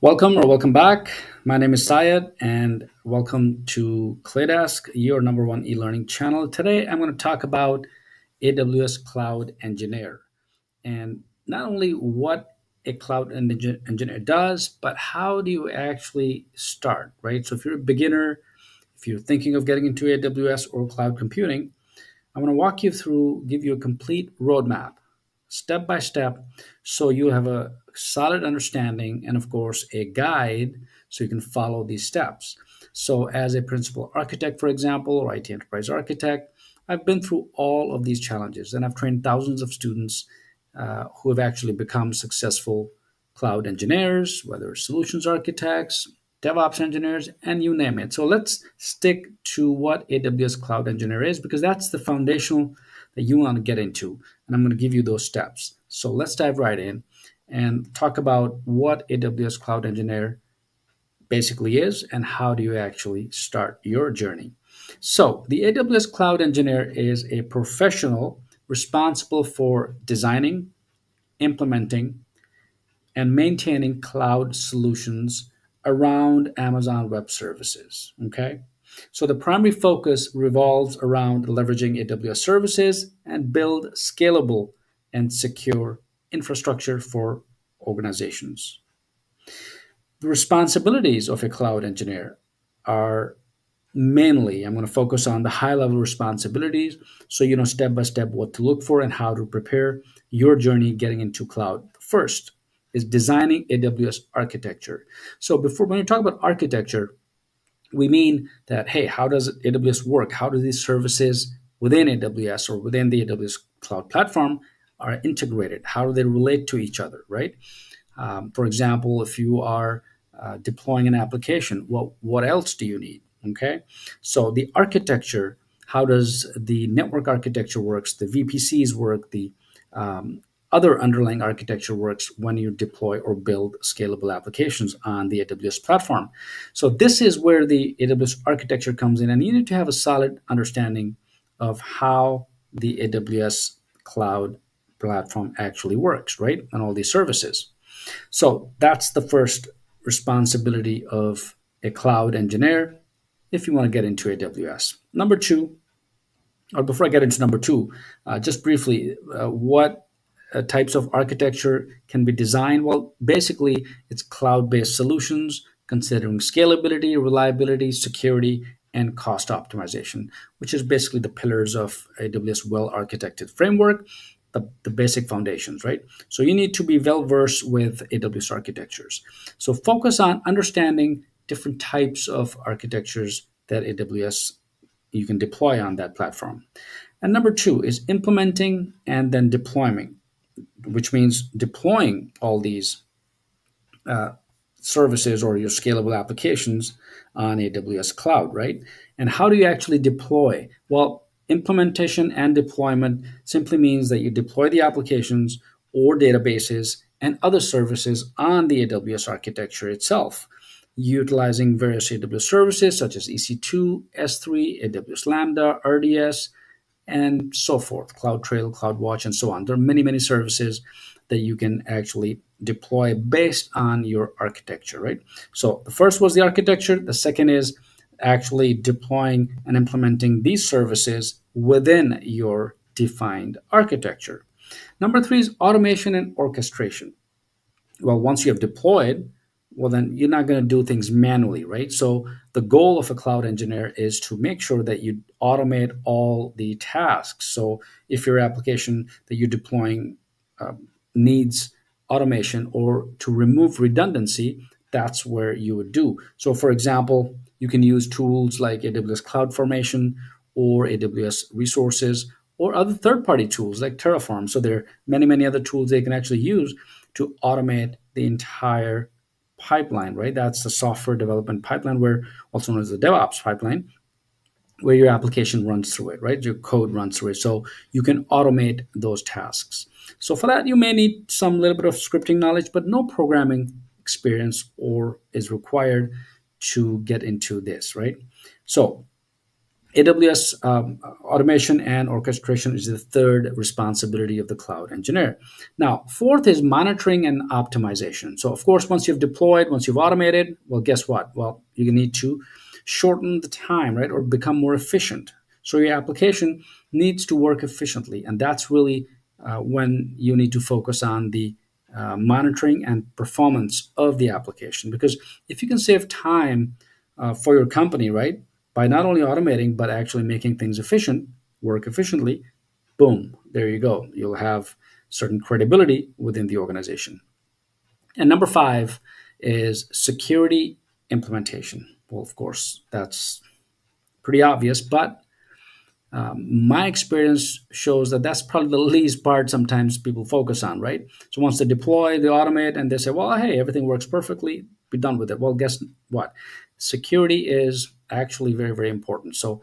Welcome or welcome back. My name is Syed, and welcome to Claydesk, your number one e learning channel. Today, I'm going to talk about AWS Cloud Engineer and not only what a cloud engineer does, but how do you actually start, right? So, if you're a beginner, if you're thinking of getting into AWS or cloud computing, I'm going to walk you through, give you a complete roadmap, step by step, so you have a solid understanding and, of course, a guide so you can follow these steps. So, as a principal architect, for example, or IT enterprise architect, I've been through all of these challenges and I've trained thousands of students uh, who have actually become successful cloud engineers, whether solutions architects, DevOps engineers, and you name it. So let's stick to what AWS Cloud Engineer is because that's the foundational that you want to get into. And I'm going to give you those steps. So let's dive right in and talk about what AWS Cloud Engineer basically is and how do you actually start your journey. So, the AWS Cloud Engineer is a professional responsible for designing, implementing, and maintaining cloud solutions around Amazon Web Services. Okay. So the primary focus revolves around leveraging AWS services and build scalable and secure infrastructure for organizations. The responsibilities of a cloud engineer are mainly, I'm going to focus on the high level responsibilities so you know step by step what to look for and how to prepare your journey getting into cloud. First is designing AWS architecture. So before when you talk about architecture, we mean that hey, how does AWS work? How do these services within AWS or within the AWS cloud platform are integrated? How do they relate to each other, right? Um, for example, if you are uh, deploying an application, what what else do you need? Okay, so the architecture, how does the network architecture works, the VPCs work, the um, other underlying architecture works when you deploy or build scalable applications on the AWS platform. So this is where the AWS architecture comes in, and you need to have a solid understanding of how the AWS cloud platform actually works, right? And all these services. So that's the first responsibility of a cloud engineer if you want to get into AWS. Number two, or before I get into number two, uh, just briefly, uh, what uh, types of architecture can be designed? Well, basically, it's cloud based solutions considering scalability, reliability, security, and cost optimization, which is basically the pillars of AWS well architected framework the, the basic foundations, right? So you need to be well versed with AWS architectures. So focus on understanding different types of architectures that AWS you can deploy on that platform. And number two is implementing and then deploying, which means deploying all these uh, services or your scalable applications on AWS cloud, right? And how do you actually deploy? Well, Implementation and deployment simply means that you deploy the applications or databases and other services on the AWS architecture itself, utilizing various AWS services such as EC2, S3, AWS Lambda, RDS, and so forth, CloudTrail, CloudWatch, and so on. There are many, many services that you can actually deploy based on your architecture, right? So the first was the architecture. The second is actually deploying and implementing these services within your defined architecture. Number three is automation and orchestration. Well, once you have deployed, well, then you're not going to do things manually, right? So the goal of a cloud engineer is to make sure that you automate all the tasks. So if your application that you're deploying uh, needs automation or to remove redundancy, that's where you would do. So, for example, you can use tools like AWS CloudFormation or AWS resources or other third party tools like Terraform. So, there are many, many other tools they can actually use to automate the entire pipeline, right? That's the software development pipeline, where also known as the DevOps pipeline, where your application runs through it, right? Your code runs through it. So you can automate those tasks. So for that, you may need some little bit of scripting knowledge, but no programming experience or is required to get into this, right? So AWS um, automation and orchestration is the third responsibility of the cloud engineer. Now, fourth is monitoring and optimization. So, of course, once you've deployed, once you've automated, well, guess what? Well, you need to shorten the time, right, or become more efficient. So, your application needs to work efficiently, and that's really uh, when you need to focus on the uh, monitoring and performance of the application. Because if you can save time uh, for your company, right, by not only automating but actually making things efficient, work efficiently, boom, there you go. You'll have certain credibility within the organization. And number five is security implementation. Well, of course, that's pretty obvious, but um, my experience shows that that's probably the least part sometimes people focus on, right? So once they deploy, they automate, and they say, well, hey, everything works perfectly, be done with it. Well, guess what? Security is actually very, very important. So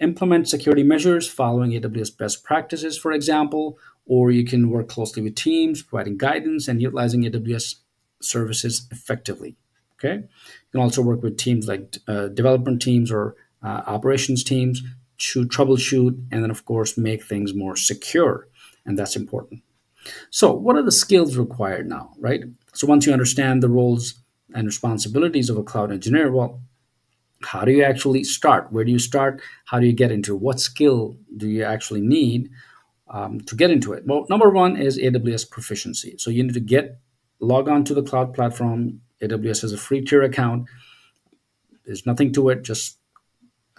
implement security measures following AWS best practices, for example, or you can work closely with teams, providing guidance and utilizing AWS services effectively. Okay. You can also work with teams like uh, development teams or uh, operations teams to troubleshoot and then, of course, make things more secure. And that's important. So, what are the skills required now, right? So, once you understand the roles and responsibilities of a cloud engineer, well, how do you actually start? Where do you start? How do you get into? What skill do you actually need um, to get into it? Well, number one is AWS proficiency. So you need to get log on to the cloud platform. AWS has a free tier account. There's nothing to it. Just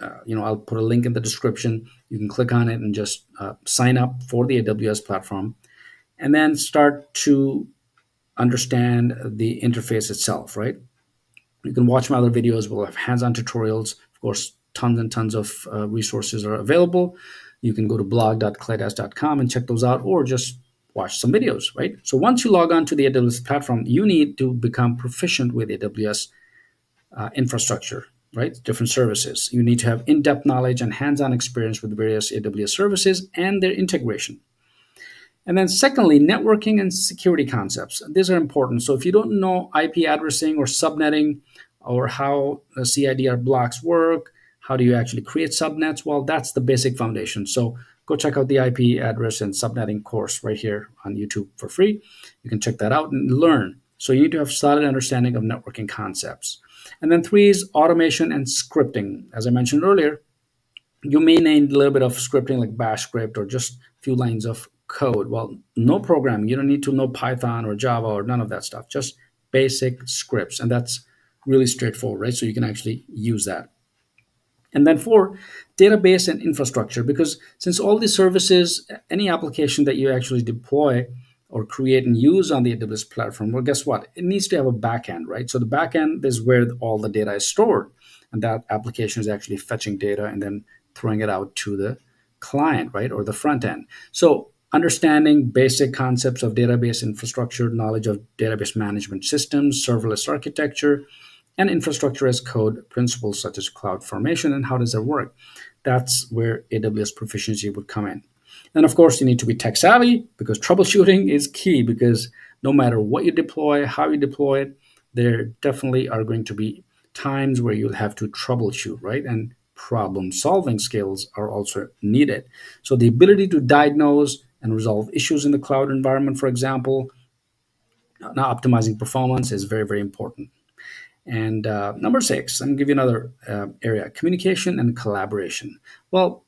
uh, you know, I'll put a link in the description. You can click on it and just uh, sign up for the AWS platform, and then start to understand the interface itself. Right? You can watch my other videos. We'll have hands-on tutorials. Of course, tons and tons of uh, resources are available. You can go to blog.claydesk.com and check those out, or just watch some videos, right? So once you log on to the AWS platform, you need to become proficient with AWS uh, infrastructure, right? Different services. You need to have in-depth knowledge and hands-on experience with various AWS services and their integration. And then secondly, networking and security concepts. These are important. So if you don't know IP addressing or subnetting or how CIDR blocks work, how do you actually create subnets? Well, that's the basic foundation. So go check out the IP address and subnetting course right here on YouTube for free. You can check that out and learn. So you need to have solid understanding of networking concepts. And then three is automation and scripting. As I mentioned earlier, you may need a little bit of scripting like bash script or just a few lines of code? Well, no programming. You don't need to know Python or Java or none of that stuff. Just basic scripts. And that's really straightforward, right? So you can actually use that. And then four, database and infrastructure, because since all these services, any application that you actually deploy or create and use on the AWS platform, well, guess what? It needs to have a backend, right? So the backend is where all the data is stored. And that application is actually fetching data and then throwing it out to the client, right? Or the front end. So understanding basic concepts of database infrastructure, knowledge of database management systems, serverless architecture, and infrastructure as code principles such as cloud formation and how does that work. That's where AWS proficiency would come in. And of course, you need to be tech savvy because troubleshooting is key because no matter what you deploy, how you deploy it, there definitely are going to be times where you'll have to troubleshoot, right? And problem solving skills are also needed. So the ability to diagnose, and resolve issues in the cloud environment, for example. Now, optimizing performance is very, very important. And uh, number six, I'm to give you another uh, area communication and collaboration. Well,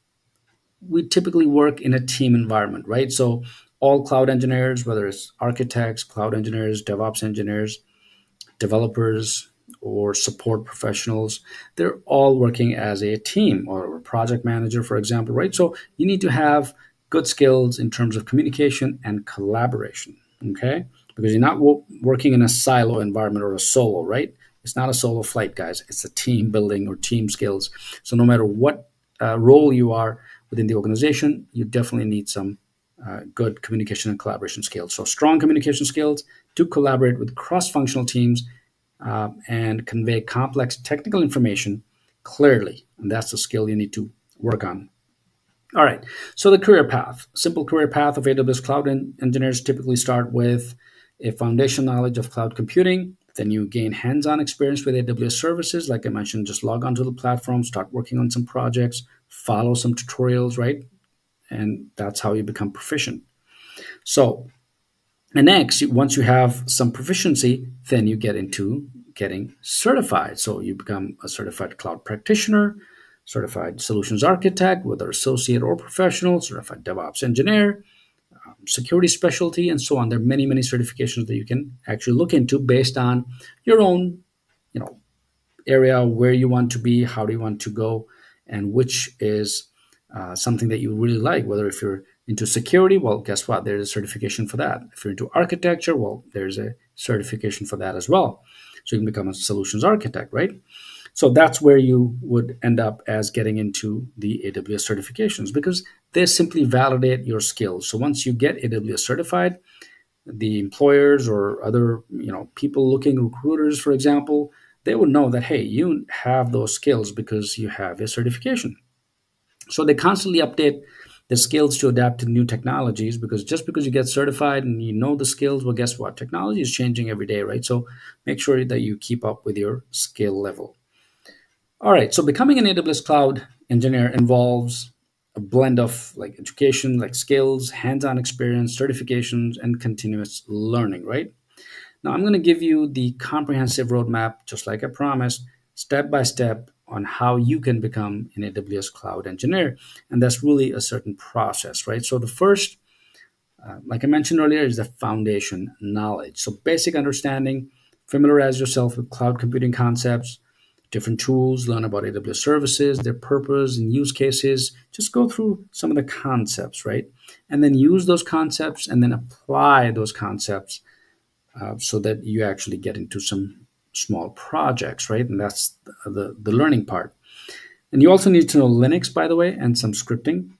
we typically work in a team environment, right? So, all cloud engineers, whether it's architects, cloud engineers, DevOps engineers, developers, or support professionals, they're all working as a team or a project manager, for example, right? So, you need to have good skills in terms of communication and collaboration. Okay, because you're not working in a silo environment or a solo, right? It's not a solo flight, guys. It's a team building or team skills. So no matter what uh, role you are within the organization, you definitely need some uh, good communication and collaboration skills. So strong communication skills to collaborate with cross-functional teams uh, and convey complex technical information clearly, and that's the skill you need to work on all right, so the career path. Simple career path of AWS cloud engineers typically start with a foundation knowledge of cloud computing. Then you gain hands on experience with AWS services. Like I mentioned, just log onto the platform, start working on some projects, follow some tutorials, right? And that's how you become proficient. So, and next, once you have some proficiency, then you get into getting certified. So you become a certified cloud practitioner, certified solutions architect, whether associate or professional, certified DevOps engineer, um, security specialty, and so on. There are many, many certifications that you can actually look into based on your own, you know, area where you want to be, how do you want to go, and which is uh, something that you really like. Whether if you're into security, well, guess what? There's a certification for that. If you're into architecture, well, there's a certification for that as well. So you can become a solutions architect, right? So that's where you would end up as getting into the AWS certifications because they simply validate your skills. So once you get AWS certified, the employers or other you know people looking recruiters, for example, they would know that hey, you have those skills because you have a certification. So they constantly update the skills to adapt to new technologies because just because you get certified and you know the skills, well, guess what? Technology is changing every day, right? So make sure that you keep up with your skill level. All right, so becoming an AWS cloud engineer involves a blend of like education, like skills, hands-on experience, certifications, and continuous learning, right? Now I'm going to give you the comprehensive roadmap, just like I promised, step by step on how you can become an AWS cloud engineer. And that's really a certain process, right? So the first, uh, like I mentioned earlier, is the foundation knowledge. So basic understanding, familiarize yourself with cloud computing concepts, different tools, learn about AWS services, their purpose and use cases. Just go through some of the concepts, right? And then use those concepts and then apply those concepts uh, so that you actually get into some small projects, right? And that's the, the, learning part. And you also need to know Linux, by the way, and some scripting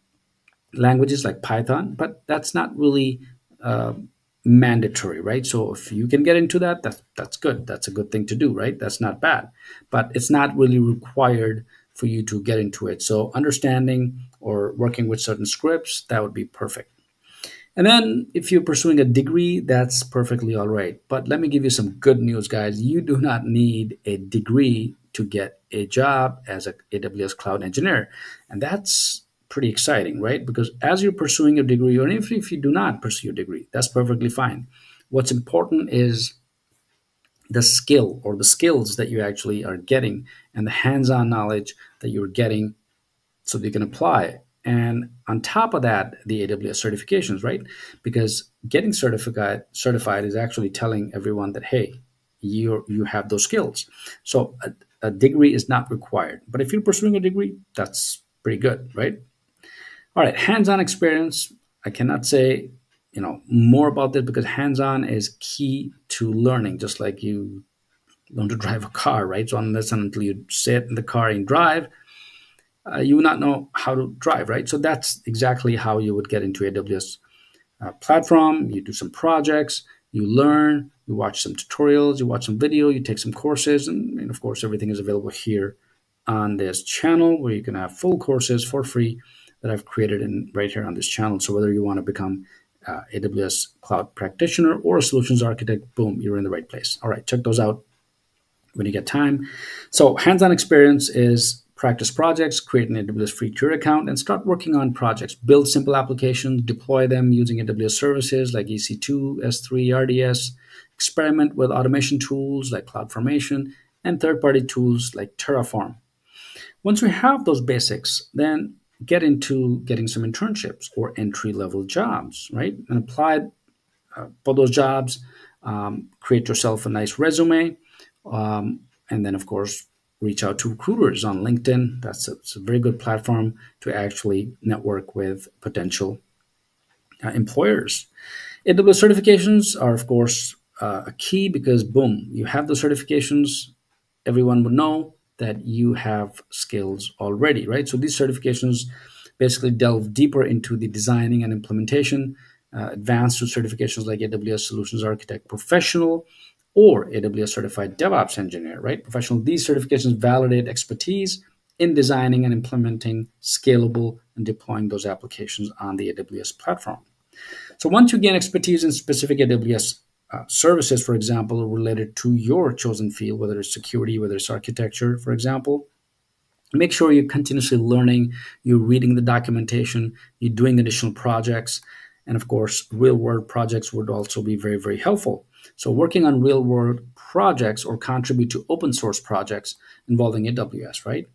languages like Python, but that's not really uh, mandatory, right? So if you can get into that, that's that's good. That's a good thing to do, right? That's not bad, but it's not really required for you to get into it. So understanding or working with certain scripts that would be perfect. And then if you're pursuing a degree, that's perfectly all right. But let me give you some good news, guys. You do not need a degree to get a job as a AWS cloud engineer. And that's pretty exciting, right? Because as you're pursuing a degree, or if, if you do not pursue a degree, that's perfectly fine. What's important is the skill or the skills that you actually are getting and the hands-on knowledge that you're getting so that you can apply. And on top of that the aws certifications right? Because getting certified certified is actually telling everyone that hey you you have those skills. So a, a degree is not required. But if you're pursuing a degree that's pretty good right all right, hands-on experience. I cannot say, you know, more about this because hands-on is key to learning, just like you learn to drive a car, right? So unless and until you sit in the car and drive, uh, you will not know how to drive, right? So that's exactly how you would get into AWS uh, platform. You do some projects, you learn, you watch some tutorials, you watch some video, you take some courses, and, and of course, everything is available here on this channel where you can have full courses for free that I've created in right here on this channel. So whether you want to become uh, AWS cloud practitioner or a solutions architect, boom, you're in the right place. All right, check those out when you get time. So hands-on experience is practice projects, create an AWS free tier account, and start working on projects. Build simple applications, deploy them using AWS services like EC2, S3, RDS. Experiment with automation tools like CloudFormation and third-party tools like Terraform. Once we have those basics, then get into getting some internships or entry level jobs, right? And apply uh, for those jobs, um, create yourself a nice resume, um, and then, of course, reach out to recruiters on LinkedIn. That's a, a very good platform to actually network with potential uh, employers. AWS certifications are, of course, uh, a key because, boom, you have the certifications, everyone would know that you have skills already, right? So these certifications basically delve deeper into the designing and implementation, uh, advanced to certifications like AWS Solutions Architect Professional or AWS Certified DevOps Engineer, right? Professional, these certifications validate expertise in designing and implementing scalable and deploying those applications on the AWS platform. So once you gain expertise in specific AWS uh, services, for example, related to your chosen field, whether it's security, whether it's architecture, for example, make sure you're continuously learning, you're reading the documentation, you're doing additional projects, and of course, real world projects would also be very, very helpful. So, working on real world projects or contribute to open source projects involving AWS, right?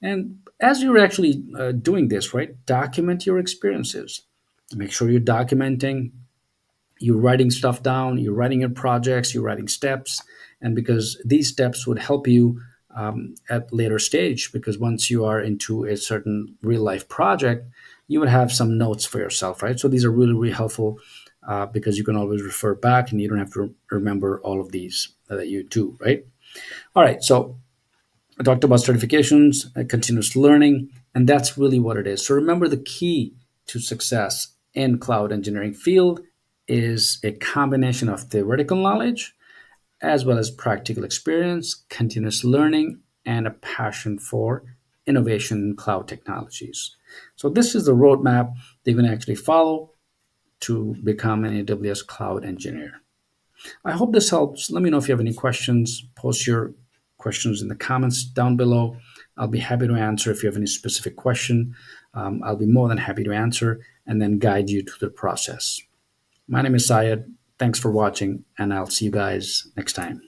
And as you're actually uh, doing this, right, document your experiences. Make sure you're documenting, you're writing stuff down, you're writing your projects, you're writing steps, and because these steps would help you um, at later stage because once you are into a certain real life project you would have some notes for yourself right? So these are really really helpful uh, because you can always refer back and you don't have to remember all of these that you do right? All right so i talked about certifications uh, continuous learning and that's really what it is. So remember the key to success in cloud engineering field is a combination of theoretical knowledge as well as practical experience, continuous learning, and a passion for innovation in cloud technologies. So, this is the roadmap they're going to actually follow to become an AWS cloud engineer. I hope this helps. Let me know if you have any questions. Post your questions in the comments down below. I'll be happy to answer if you have any specific question. Um, I'll be more than happy to answer and then guide you through the process. My name is Syed. Thanks for watching, and I'll see you guys next time.